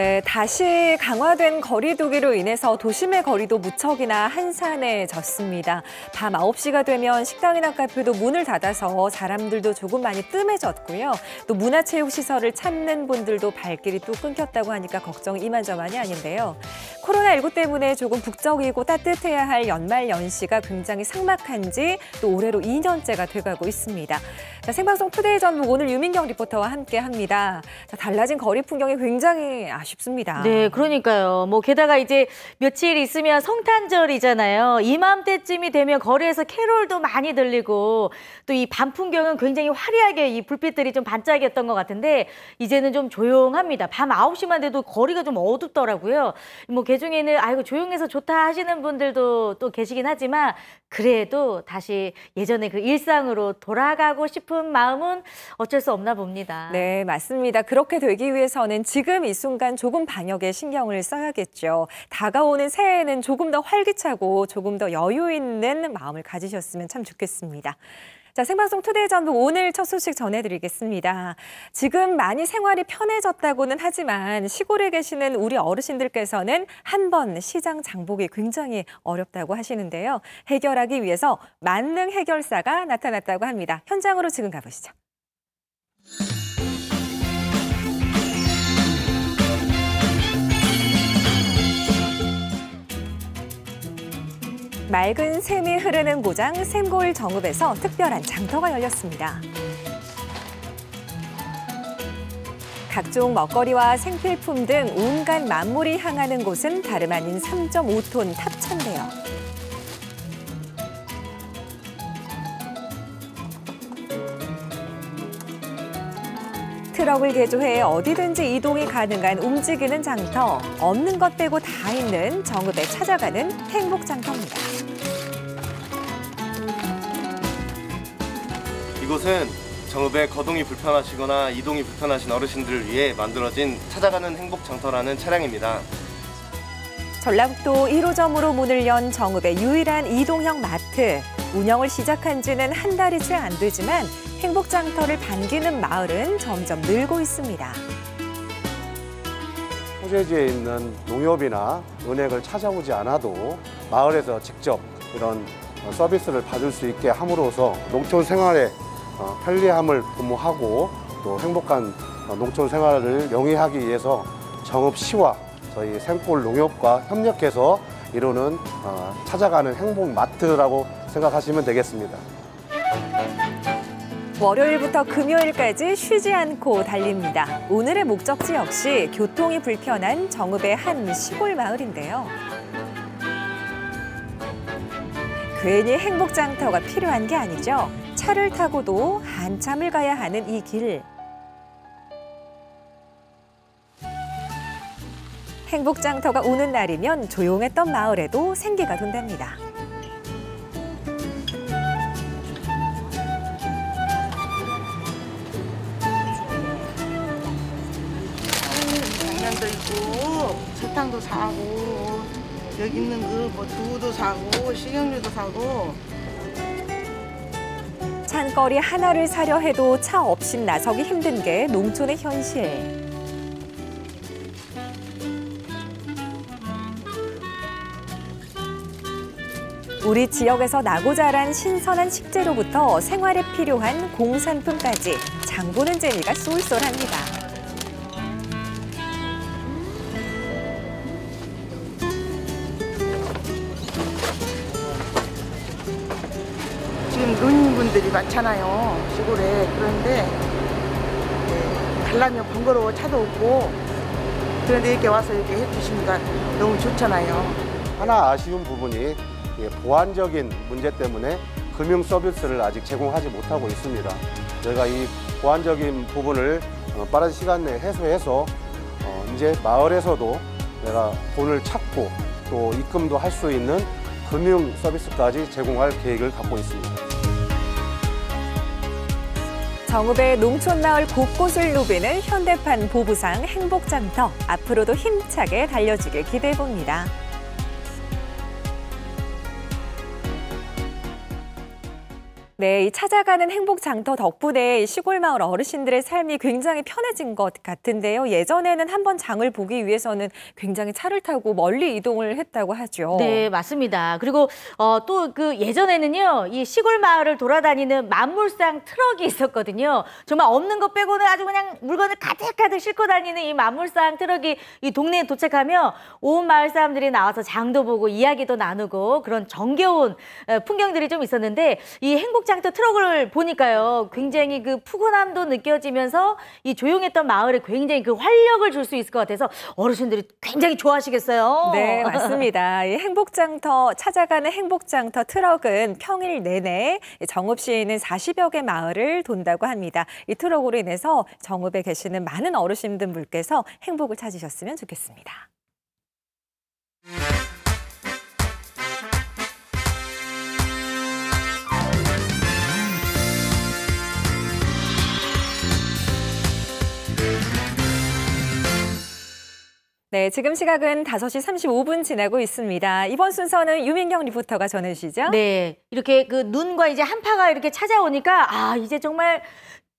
네, 다시 강화된 거리두기로 인해서 도심의 거리도 무척이나 한산해졌습니다. 밤 9시가 되면 식당이나 카페도 문을 닫아서 사람들도 조금 많이 뜸해졌고요. 또 문화체육시설을 찾는 분들도 발길이 또 끊겼다고 하니까 걱정 이만저만이 아닌데요. 코로나19 때문에 조금 북적이고 따뜻해야 할 연말 연시가 굉장히 삭막한 지 또 올해로 2년째가 돼가고 있습니다. 자, 생방송 투데이 전북 오늘 유민경 리포터와 함께 합니다. 자, 달라진 거리 풍경이 굉장히 아 쉽습니다. 네, 그러니까요. 뭐 게다가 이제 며칠 있으면 성탄절이잖아요. 이맘때쯤이 되면 거리에서 캐롤도 많이 들리고 또 이 밤 풍경은 굉장히 화려하게 이 불빛들이 좀 반짝였던 것 같은데 이제는 좀 조용합니다. 밤 9시만 돼도 거리가 좀 어둡더라고요. 뭐 개중에는 아이고 조용해서 좋다 하시는 분들도 또 계시긴 하지만 그래도 다시 예전의 그 일상으로 돌아가고 싶은 마음은 어쩔 수 없나 봅니다. 네, 맞습니다. 그렇게 되기 위해서는 지금 이 순간 조금 반역에 신경을 써야겠죠. 다가오는 새해에는 조금 더 활기차고 조금 더 여유 있는 마음을 가지셨으면 참 좋겠습니다. 자, 생방송 투데이 전북 오늘 첫 소식 전해드리겠습니다. 지금 많이 생활이 편해졌다고는 하지만 시골에 계시는 우리 어르신들께서는 한 번 시장 장보기 굉장히 어렵다고 하시는데요. 해결하기 위해서 만능 해결사가 나타났다고 합니다. 현장으로 지금 가보시죠. 맑은 샘이 흐르는 고장 샘골 정읍에서 특별한 장터가 열렸습니다. 각종 먹거리와 생필품 등 온갖 만물이 향하는 곳은 다름 아닌 3.5톤 탑차인데요. 트럭을 개조해 어디든지 이동이 가능한 움직이는 장터, 없는 것 빼고 다 있는 정읍에 찾아가는 행복 장터입니다. 이곳은 정읍에 거동이 불편하시거나 이동이 불편하신 어르신들을 위해 만들어진 찾아가는 행복 장터라는 차량입니다. 전라북도 1호점으로 문을 연 정읍의 유일한 이동형 마트. 운영을 시작한 지는 한 달이 채 안 되지만 행복 장터를 반기는 마을은 점점 늘고 있습니다. 소재지에 있는 농협이나 은행을 찾아오지 않아도 마을에서 직접 이런 서비스를 받을 수 있게 함으로써 농촌 생활의 어, 편리함을 도모하고 또 행복한 어, 농촌 생활을 영위하기 위해서 정읍시와 저희 생골 농협과 협력해서 이루는 어, 찾아가는 행복마트라고 생각하시면 되겠습니다. 월요일부터 금요일까지 쉬지 않고 달립니다. 오늘의 목적지 역시 교통이 불편한 정읍의 한 시골 마을인데요. 괜히 행복장터가 필요한 게 아니죠. 차를 타고도 한참을 가야 하는 이 길. 행복장터가 오는 날이면 조용했던 마을에도 생기가 돈답니다. 장난도 있고 설탕도 사고 여기 있는 그뭐 두부도 사고 식용유도 사고 찬거리 하나를 사려 해도 차 없이 나서기 힘든 게 농촌의 현실. 우리 지역에서 나고 자란 신선한 식재료부터 생활에 필요한 공산품까지 장 보는 재미가 쏠쏠합니다. 노인분들이 많잖아요 시골에 그런데 네, 가려면 번거로워 차도 없고 그런데 이렇게 와서 이렇게 해주시니까 너무 좋잖아요 하나 아쉬운 부분이 예, 보안적인 문제 때문에 금융 서비스를 아직 제공하지 못하고 있습니다. 저희가 이 보안적인 부분을 어, 빠른 시간 내에 해소해서 어, 이제 마을에서도 내가 돈을 찾고 또 입금도 할 수 있는 금융 서비스까지 제공할 계획을 갖고 있습니다. 정읍의 농촌마을 곳곳을 누비는 현대판 보부상 행복장터. 앞으로도 힘차게 달려주길 기대해봅니다. 네, 이 찾아가는 행복 장터 덕분에 이 시골 마을 어르신들의 삶이 굉장히 편해진 것 같은데요. 예전에는 한 번 장을 보기 위해서는 굉장히 차를 타고 멀리 이동을 했다고 하죠. 네, 맞습니다. 그리고 어, 또 그 예전에는요, 이 시골 마을을 돌아다니는 만물상 트럭이 있었거든요. 정말 없는 것 빼고는 아주 그냥 물건을 가득가득 싣고 다니는 이 만물상 트럭이 이 동네에 도착하면 온 마을 사람들이 나와서 장도 보고 이야기도 나누고 그런 정겨운 어, 풍경들이 좀 있었는데 이 행복 장터 트럭을 보니까요, 굉장히 그 푸근함도 느껴지면서 이 조용했던 마을에 굉장히 그 활력을 줄 수 있을 것 같아서 어르신들이 굉장히 좋아하시겠어요. 네, 맞습니다. 이 행복장터 찾아가는 행복장터 트럭은 평일 내내 정읍시에 있는 40여 개 마을을 돈다고 합니다. 이 트럭으로 인해서 정읍에 계시는 많은 어르신들 분께서 행복을 찾으셨으면 좋겠습니다. 네, 지금 시각은 5시 35분 지나고 있습니다. 이번 순서는 유민경 리포터가 전해주시죠. 네, 이렇게 그 눈과 이제 한파가 이렇게 찾아오니까 아 이제 정말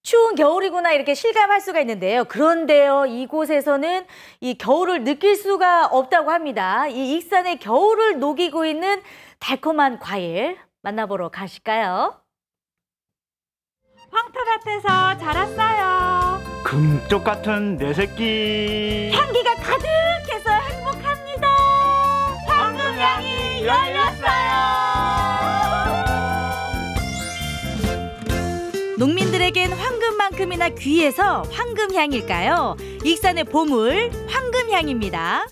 추운 겨울이구나 이렇게 실감할 수가 있는데요. 그런데요, 이곳에서는 이 겨울을 느낄 수가 없다고 합니다. 이 익산의 겨울을 녹이고 있는 달콤한 과일 만나보러 가실까요? 황토밭에서 자랐어요. 금쪽 같은 내 새끼 향기가 가득해서 행복합니다. 황금향이 열렸어요. 농민들에겐 황금만큼이나 귀해서 황금향일까요? 익산의 보물 황금향입니다.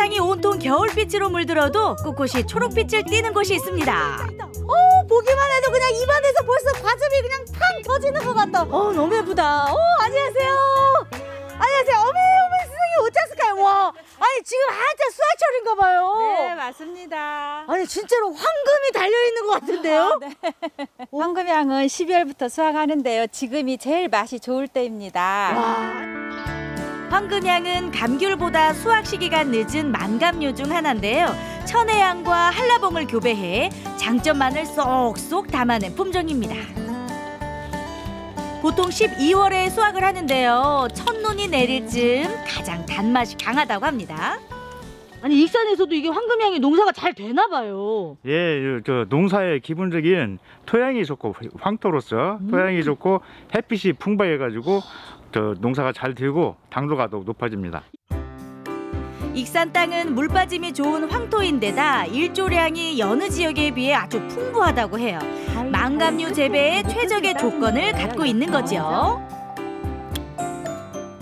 세상이 온통 겨울빛으로 물들어도 꿋꿋이 초록빛을 띠는 곳이 있습니다. 어, 보기만 해도 그냥 입안에서 벌써 과즙이 그냥 팡 터지는 것 같다. 어, 너무 예쁘다. 어, 안녕하세요. 안녕하세요. 어메, 어메, 세상에 어쩌을까요? 와, 아니, 지금 한참 수화철인가 봐요. 네, 맞습니다. 아니, 진짜로 황금이 달려 있는 것 같은데요? 네. 황금향은 12월부터 수확하는데요. 지금이 제일 맛이 좋을 때입니다. 황금향은 감귤보다 수확 시기가 늦은 만감류 중 하나인데요. 천혜향과 한라봉을 교배해 장점만을 쏙쏙 담아낸 품종입니다. 보통 12월에 수확을 하는데요. 첫눈이 내릴 즈음 가장 단맛이 강하다고 합니다. 아니, 익산에서도 이게 황금향이 농사가 잘 되나 봐요. 예, 저 농사의 기본적인 토양이 좋고 황토로서 토양이 좋고 햇빛이 풍부해가지고 저 농사가 잘 되고 당도가 더 높아집니다. 익산 땅은 물 빠짐이 좋은 황토인데다 일조량이 여느 지역에 비해 아주 풍부하다고 해요. 망감류 재배에 최적의 조건을 갖고 있는 거죠.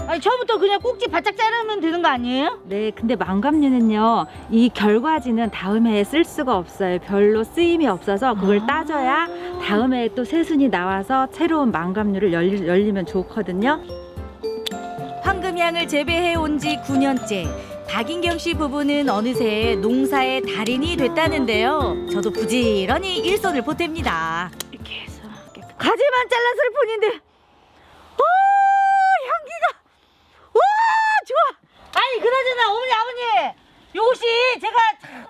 아니, 처음부터 그냥 꼭지 바짝 자르면 되는 거 아니에요? 네, 근데 망감류는요, 이 결과지는 다음에 쓸 수가 없어요. 별로 쓰임이 없어서 그걸 따져야 다음에 또 새순이 나와서 새로운 망감류를 열리, 열리면 좋거든요. 황금향을 재배해 온 지 9년째. 박인경 씨 부부는 어느새 농사의 달인이 됐다는데요. 저도 부지런히 일손을 보탭니다. 이렇게 해서 가지만 잘랐을 뿐인데 어 향기가 와 좋 아 아니 그나저나 어머니 아버님 요것이 제가 참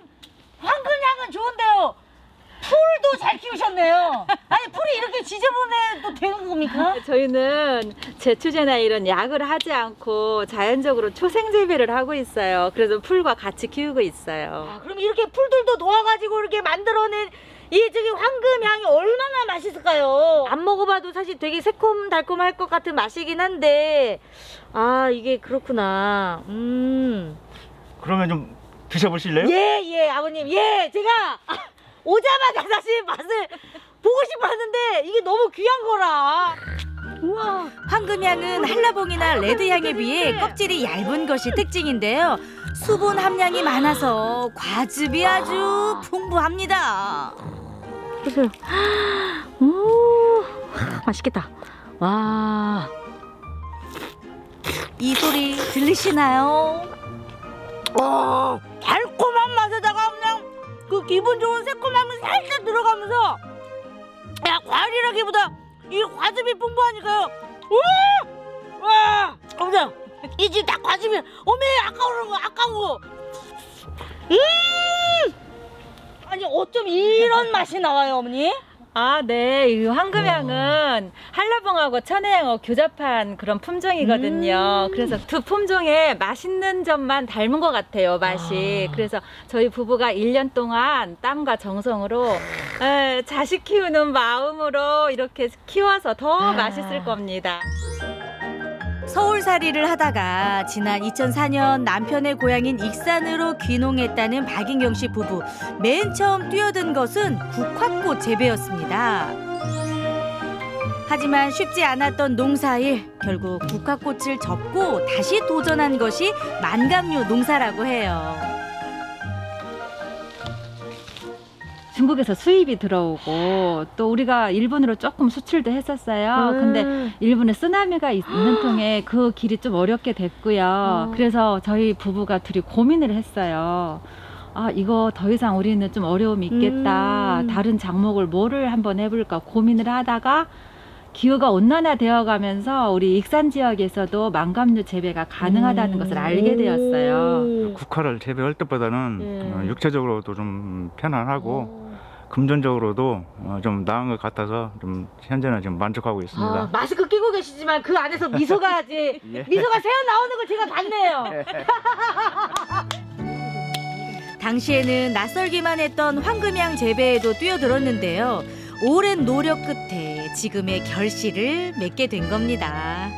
황금향은 좋은데요 풀도 잘 키우셨네요 아니 풀이 이렇게 지저분해도 되는 겁니까? 저희는 제초제나 이런 약을 하지 않고 자연적으로 초생 재배를 하고 있어요. 그래서 풀과 같이 키우고 있어요. 아, 그럼 이렇게 풀들도 놓아가지고 이렇게 만들어낸 이 저기 황금향이 얼마나 맛있을까요? 안 먹어봐도 사실 되게 새콤달콤할 것 같은 맛이긴 한데 아 이게 그렇구나. 음. 그러면 좀 드셔보실래요? 예, 예, 아버님. 예, 제가 오자마자 사실 맛을 보고 싶었는데 이게 너무 귀한 거라. 우와. 황금향은 한라봉이나 레드향에 비해 껍질이 얇은 것이 특징인데요. 수분 함량이 많아서 과즙이 아주 풍부합니다. 보세요. 오, 맛있겠다. 와. 이 소리 들리시나요? 어, 달콤한 맛에다가 그냥 그 기분 좋은 새콤함이 살짝 들어가면서 야 과일이라기보다 이 과즙이 풍부하니까요. 우와! 와! 어머니 이집딱 가지면 어메 아까운 거 아까운 거. 음! 아니 어쩜 이런 맛이 나와요 어머니? 아, 네. 이 황금향은 한라봉하고 천혜향하고 교잡한 그런 품종이거든요. 그래서 두 품종의 맛있는 점만 닮은 것 같아요, 맛이. 그래서 저희 부부가 1년 동안 땀과 정성으로 에, 자식 키우는 마음으로 이렇게 키워서 더 맛있을 겁니다. 서울살이를 하다가 지난 2004년 남편의 고향인 익산으로 귀농했다는 박인경 씨 부부. 맨 처음 뛰어든 것은 국화꽃 재배였습니다. 하지만 쉽지 않았던 농사일 결국 국화꽃을 접고 다시 도전한 것이 만감류 농사라고 해요. 중국에서 수입이 들어오고 또 우리가 일본으로 조금 수출도 했었어요. 근데 일본에 쓰나미가 있는 통에 그 길이 좀 어렵게 됐고요. 그래서 저희 부부가 둘이 고민을 했어요. 아, 이거 더 이상 우리는 좀 어려움이 있겠다. 다른 작목을 뭐를 한번 해볼까 고민을 하다가 기후가 온난화되어 가면서 우리 익산 지역에서도 망감류 재배가 가능하다는 것을 알게 되었어요. 국화를 재배할 때보다는 예. 어, 육체적으로도 좀 편안하고 금전적으로도 어, 좀 나은 것 같아서 좀 현재는 지금 만족하고 있습니다. 아, 마스크 끼고 계시지만 그 안에서 미소가 아직 예. 미소가 새어 나오는 걸 제가 봤네요. 당시에는 낯설기만 했던 황금향 재배에도 뛰어들었는데요. 오랜 노력 끝에 지금의 결실을 맺게 된 겁니다.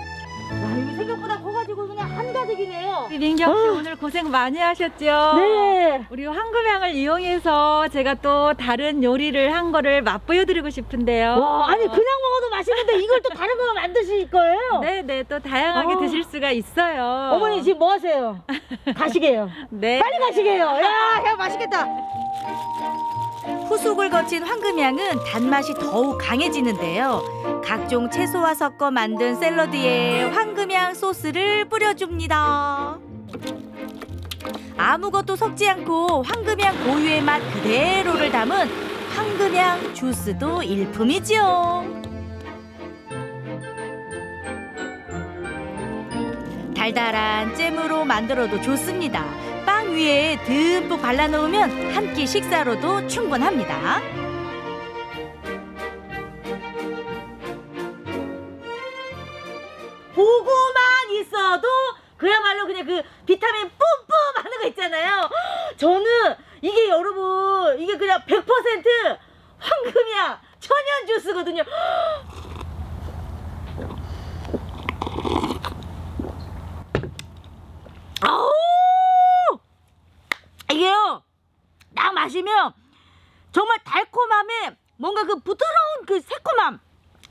생각보다 커가지고 그냥 한가득이네요. 우리 민경 씨 오늘 고생 많이 하셨죠? 네. 우리 황금향을 이용해서 제가 또 다른 요리를 한 거를 맛보여드리고 싶은데요. 와, 아니 그냥 먹어도 맛있는데 이걸 또 다른 걸로 만드실 거예요? 네네 또 다양하게 어. 드실 수가 있어요. 어머니 지금 뭐 하세요? 가시게요. 네. 빨리 가시게요. 야, 야 맛있겠다. 후숙을 거친 황금향은 단맛이 더욱 강해지는데요. 각종 채소와 섞어 만든 샐러드에 황금향 소스를 뿌려줍니다. 아무것도 섞지 않고 황금향 고유의 맛 그대로를 담은 황금향 주스도 일품이지요. 달달한 잼으로 만들어도 좋습니다. 빵 위에 듬뿍 발라놓으면 한 끼 식사로도 충분합니다. 보고만 있어도 그야말로 그냥 그 비타민 뿜뿜 하는 거 있잖아요. 저는 이게 여러분 이게 그냥 100% 황금향 천연 주스거든요. 아우 이게요 딱 마시면 정말 달콤함에 뭔가 그 부드러운 그 새콤함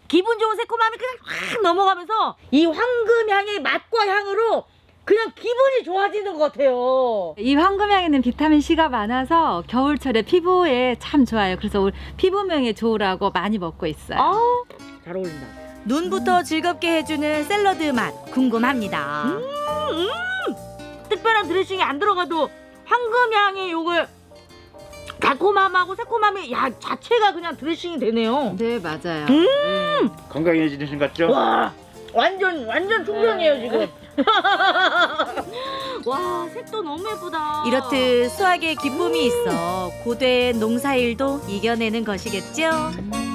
기분 좋은 새콤함이 그냥 확 넘어가면서 이 황금향의 맛과 향으로 그냥 기분이 좋아지는 것 같아요. 이 황금향에는 비타민 C가 많아서 겨울철에 피부에 참 좋아요. 그래서 우리 피부명에 좋으라고 많이 먹고 있어요. 아우 잘 어울린다. 눈부터 즐겁게 해주는 샐러드 맛 궁금합니다. 특별한 드레싱이 안 들어가도 황금향의 요걸 달콤함하고 새콤함이 야 자체가 그냥 드레싱이 되네요. 네 맞아요. 건강해지신 것 같죠? 와 완전 완전 충전이에요 지금. 와 색도 너무 예쁘다. 이렇듯 수학의 기쁨이 있어 고된 농사일도 이겨내는 것이겠죠.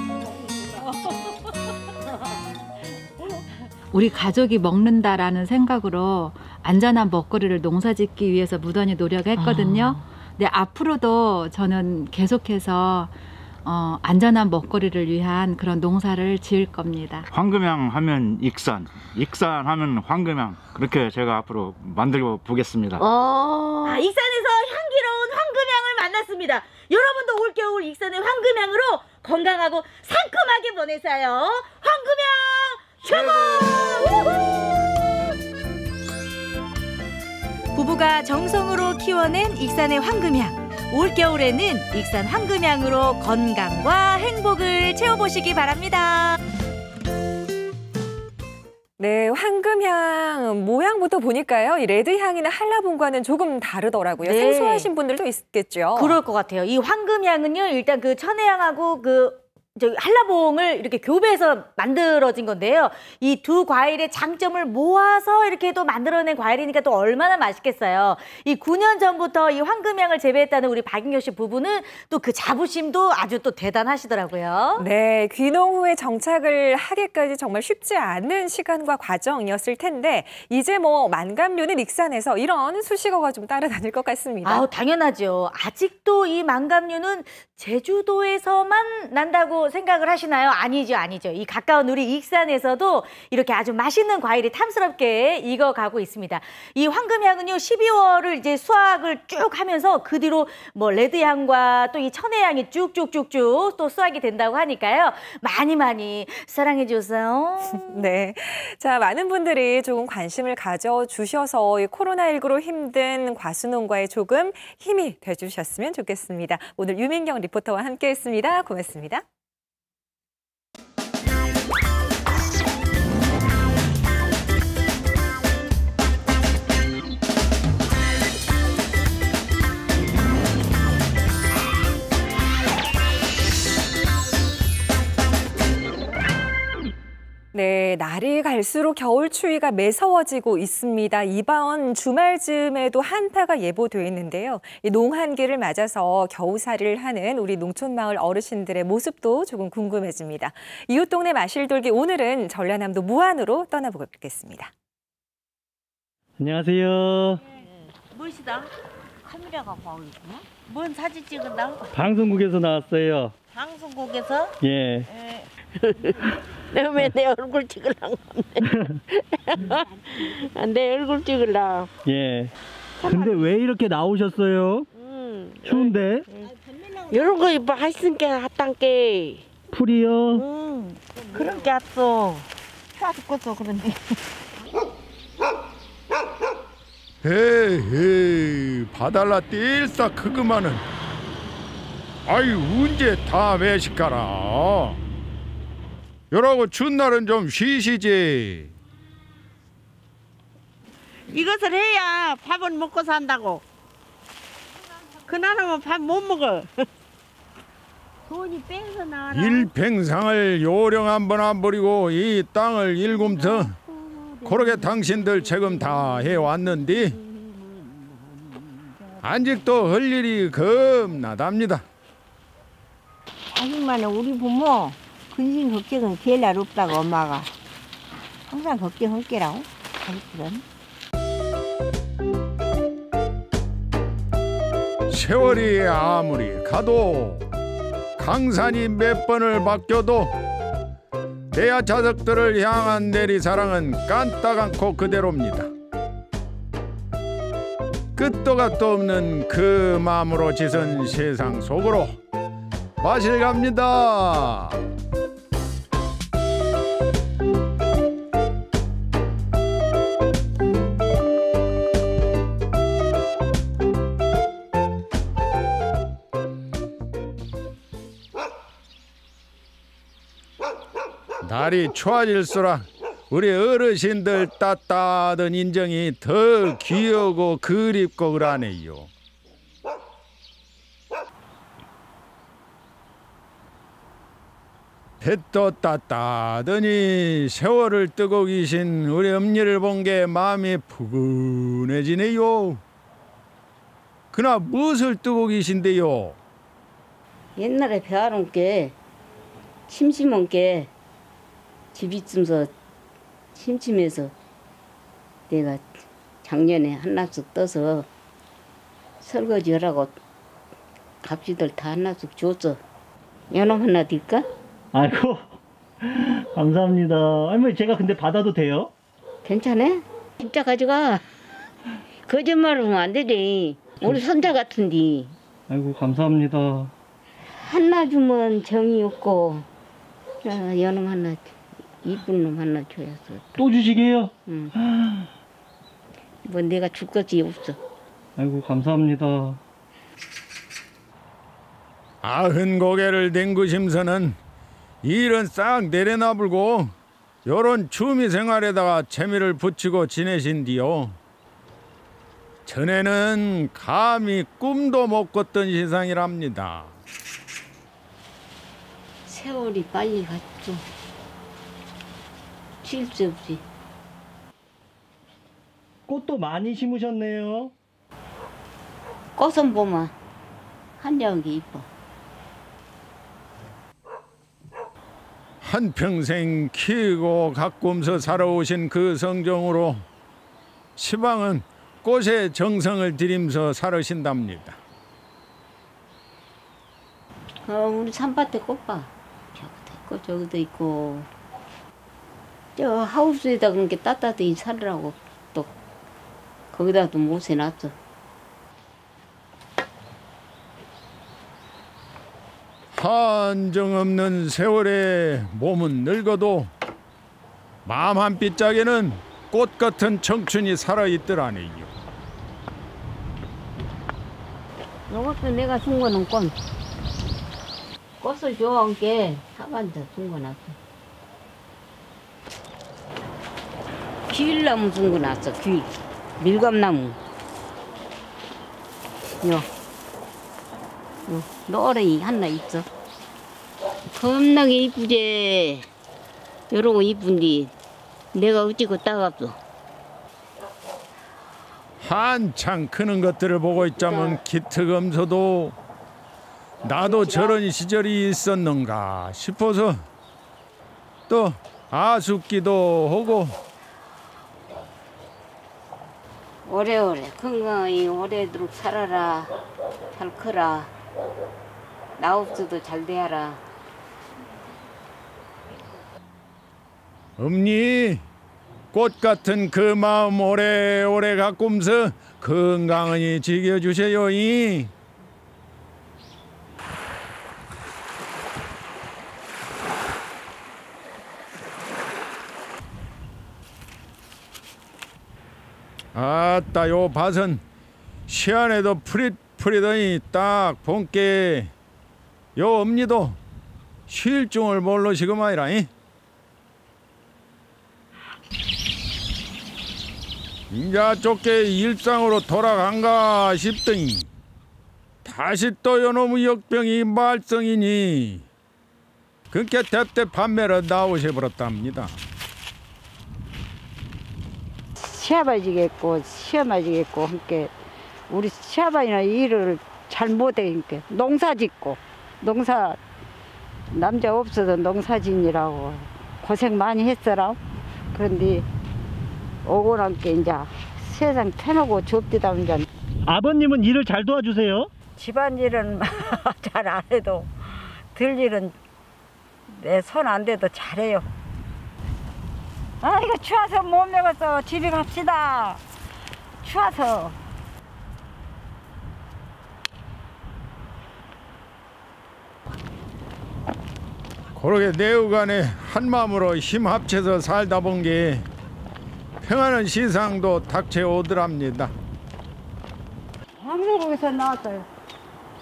우리 가족이 먹는다라는 생각으로 안전한 먹거리를 농사짓기 위해서 무던히 노력했거든요. 근데 앞으로도 저는 계속해서 어, 안전한 먹거리를 위한 그런 농사를 지을 겁니다. 황금향 하면 익산, 익산 하면 황금향 그렇게 제가 앞으로 만들어 보겠습니다. 아, 익산에서 향기로운 황금향을 만났습니다. 여러분도 올겨울 익산의 황금향으로 건강하고 상큼하게 보내세요. 황금향 최고! 부부가 정성으로 키워낸 익산의 황금향. 올겨울에는 익산 황금향으로 건강과 행복을 채워보시기 바랍니다. 네, 황금향 모양부터 보니까요. 이 레드향이나 한라봉과는 조금 다르더라고요. 네. 생소하신 분들도 있겠죠. 그럴 것 같아요. 이 황금향은요, 일단 그 천혜향하고 그 저 한라봉을 이렇게 교배해서 만들어진 건데요. 이 두 과일의 장점을 모아서 이렇게 또 만들어낸 과일이니까 또 얼마나 맛있겠어요. 이 9년 전부터 이 황금향을 재배했다는 우리 박인교 씨 부부는 또 그 자부심도 아주 또 대단하시더라고요. 네, 귀농 후에 정착을 하기까지 정말 쉽지 않은 시간과 과정이었을 텐데 이제 뭐 만감류는 익산에서 이런 수식어가 좀 따라다닐 것 같습니다. 아우 당연하죠. 아직도 이 망감류는 제주도에서만 난다고 생각을 하시나요? 아니죠, 아니죠. 이 가까운 우리 익산에서도 이렇게 아주 맛있는 과일이 탐스럽게 익어가고 있습니다. 이 황금향은요, 12월을 이제 수확을 쭉 하면서 그 뒤로 뭐 레드향과 또 이 천혜향이 쭉쭉쭉쭉 또 수확이 된다고 하니까요. 많이 많이 사랑해 주세요. 네. 자, 많은 분들이 조금 관심을 가져주셔서 이 코로나19로 힘든 과수농가에 조금 힘이 돼주셨으면 좋겠습니다. 오늘 유민경 리포터와 함께 했습니다. 고맙습니다. 네, 날이 갈수록 겨울 추위가 매서워지고 있습니다. 이번 주말쯤에도 한파가 예보돼 있는데요. 이 농한기를 맞아서 겨우살이를 하는 우리 농촌마을 어르신들의 모습도 조금 궁금해집니다. 이웃 동네 마실돌기 오늘은 전라남도 무안으로 떠나보겠습니다. 안녕하세요. 무엇이다? 카메라 갖고 하고 있구나. 뭔 사진 찍은다? 방송국에서 나왔어요. 방송국에서? 예. 왜내 얼굴 찍으려고. 내 얼굴 찍으려. 예. 근데 왜 이렇게 나오셨어요? 추운데? 이런 거 이뻐 하시니까 핫단게. 풀이요? 응. 그런 게 왔어. 차 죽겠어 그런데. 헤이 바달라 띨싸 크그마는 아이 언제 다 매식가라 여라고 추운 날은 좀 쉬시지 이것을 해야 밥은 먹고 산다고. 그나라면 밥못 먹어. 돈이 뺑서 나와라. 일평상을 요령 한번 안 버리고 이 땅을 일굼터 그러게 당신들 지금 다 해왔는데 아직도 할 일이 겁나답니다 자식만은 우리 부모 근심 걱정은 제일 날 없다고 엄마가 항상 걱정할 게라고 자식들은. 세월이 아무리 가도 강산이 몇 번을 바뀌어도 내야 자석들을 향한 내리 사랑은 깐딱 않고 그대로입니다. 끝도 gat도 없는 그 마음으로 지선 세상 속으로 마실 갑니다. 날이 추워질수록 우리 어르신들 따따던 인정이 더 귀하고 그립고 그러네요. 햇도 따따더니 세월을 뜨고 계신 우리 엄니를 본 게 마음이 푸근해지네요. 그나 무엇을 뜨고 계신데요? 옛날에 배워놓은 게 심심한 게 집이 있으면서 심심해서 내가 작년에 한낙숙 떠서 설거지 하라고 갑시들 다 한낙숙 줬어. 연어 하나 드릴까? 아이고. 감사합니다. 할머니 제가 근데 받아도 돼요? 괜찮아? 진짜 가져가. 거짓말 하면 안 되지. 우리 손자 같은데. 아이고 감사합니다. 하나 주면 정이 없고 아, 연어 하나 이쁜 놈 하나 줘야서 또 주시게요? 응. 뭐 내가 줄 것이 없어 아이고 감사합니다. 아흔 고개를 댕구 심서는 일은 싹 내려놔불고 요런 취미 생활에다가 재미를 붙이고 지내신디요. 전에는 감히 꿈도 못 꿨던 세상이랍니다. 세월이 빨리 갔죠. 칠수 없이. 꽃도 많이 심으셨네요. 꽃은 보면 한정이 이뻐. 한평생 키우고 가꾸면서 살아오신 그 성정으로 시방은 꽃에 정성을 들이면서 살으신답니다. 어, 우리 산밭에 꽃 봐. 저기도 있고 저기도 있고. 저 하우스에다 그렇게 따뜻히 살으라고 또 거기다 또 못해 놨어. 한정없는 세월에 몸은 늙어도 마음 한 빗짝에는 꽃 같은 청춘이 살아 있더라니요. 이것도 내가 준 거는 꽃. 꽃을 좋아한 게 사반자 준 거 놨어. 귤나무 준거 놨어, 귤. 밀감나무. 요. 요, 노랭이 하나 있어. 겁나게 이쁘지? 요러고 이쁜디. 내가 어찌고 따갑소. 한창 크는 것들을 보고 있자면 기특엄서도 나도 저런 시절이 있었는가 싶어서 또 아쉽기도 하고 오래오래 건강히 오래도록 살아라. 잘 커라. 나 없어도 잘 되어라. 엄니 꽃 같은 그 마음 오래오래 가꾸면서 건강히 지켜주세요 이. 아따 요 밭은 시안에도 푸릿푸릿하니 딱 본께. 요 엄니도 쉴 줄을 모르시구만이라니 인자 쫓게 일상으로 돌아간가 싶더니 다시 또 요놈의 역병이 말썽이니 그렇게 대대 판매로 나오셔버렸답니다 시아버지겠고 시어머니겠고 함께 우리 시아버지나 일을 잘 못하니까 농사 짓고 농사 남자 없어도 농사 짓느라고 고생 많이 했어라 그런데 오고 남게 이제 세상 태놓고 좁디다 이제 아버님은 일을 잘 도와주세요. 집안일은 잘 안 해도 들일은 내 손 안 대도 잘해요. 아 이거 추워서 못 먹었어. 집에 갑시다. 추워서. 그러게 내우간에 한 마음으로 힘 합쳐서 살다 본 게 평안한 시상도 닥쳐오더랍니다 한국에서 나왔어요.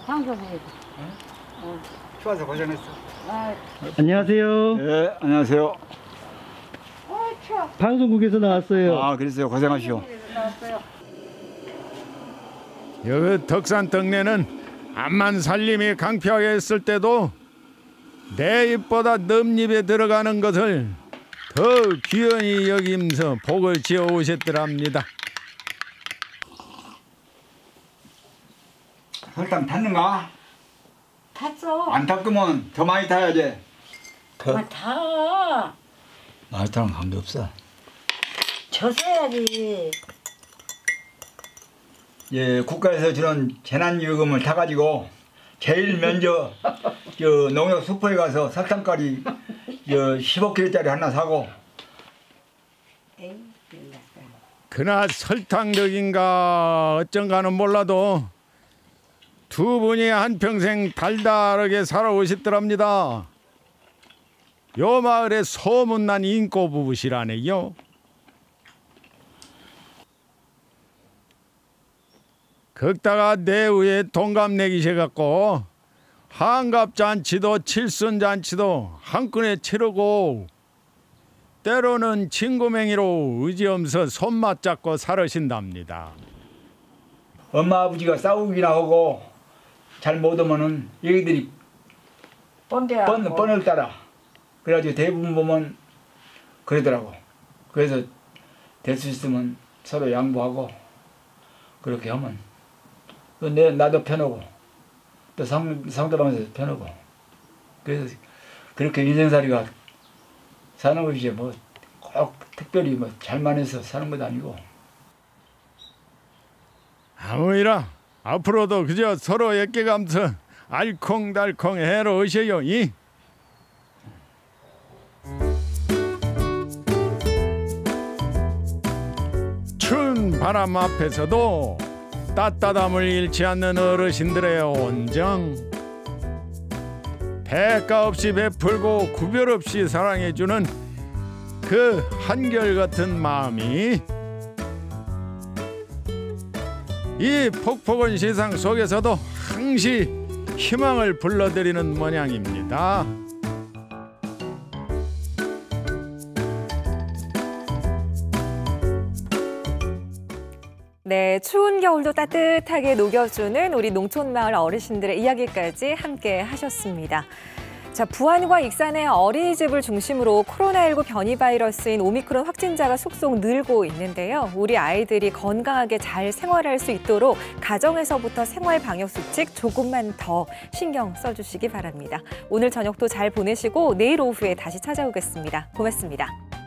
방송에서. 추워서 고생했어. 아, 안녕하세요. 네, 안녕하세요. 방송국에서 나왔어요. 아, 그랬어요. 고생하시오. 여기 덕산 동네는 암만 살림이 강피하게 했을 때도 내 입보다 넘 입에 들어가는 것을 더 귀연히 여기면서 복을 지어 오셨더랍니다. 설탕 탔는가? 탔어. 안 탔으면 더 많이 타야지. 더 아, 다. 설탕 감도 없어. 젖어야지. 예, 국가에서 주는 재난요금을 타가지고 제일 먼저 저 농협 수포에 가서 설탕가리 저 15kg짜리 하나 사고 그나 설탕력인가 어쩐가는 몰라도 두 분이 한평생 달달하게 살아오셨더랍니다. 요 마을에 소문난 인꼬 부부시라네요. 걷다가 내후에 동갑내기셔 갖고 한갑잔치도 칠순잔치도 한끈에 치르고 때로는 친구맹이로 의지엄서 손맛 잡고 살으신답니다. 엄마 아버지가 싸우기나 하고 잘못 오면은 얘기들이 번개 번, 번을 따라. 그래가지고 대부분 보면 그러더라고. 그래서 될 수 있으면 서로 양보하고 그렇게 하면 또 내, 나도 편하고 또 상, 상대방에서 편하고 그래서 그렇게 인생살이가 사는 것이 뭐꼭 특별히 뭐 잘만 해서 사는 것도 아니고 아무이라 앞으로도 그저 서로 애깨감서 알콩달콩 해로 오셔요 이. 바람 앞에서도 따뜻함을 잃지 않는 어르신들의 온정 대가 없이 베풀고 구별 없이 사랑해주는 그 한결같은 마음이 이 폭폭한 세상 속에서도 항시 희망을 불러들이는 모양입니다. 네, 추운 겨울도 따뜻하게 녹여주는 우리 농촌 마을 어르신들의 이야기까지 함께 하셨습니다. 자, 부안과 익산의 어린이집을 중심으로 코로나19 변이 바이러스인 오미크론 확진자가 속속 늘고 있는데요. 우리 아이들이 건강하게 잘 생활할 수 있도록 가정에서부터 생활 방역 수칙 조금만 더 신경 써주시기 바랍니다. 오늘 저녁도 잘 보내시고 내일 오후에 다시 찾아오겠습니다. 고맙습니다.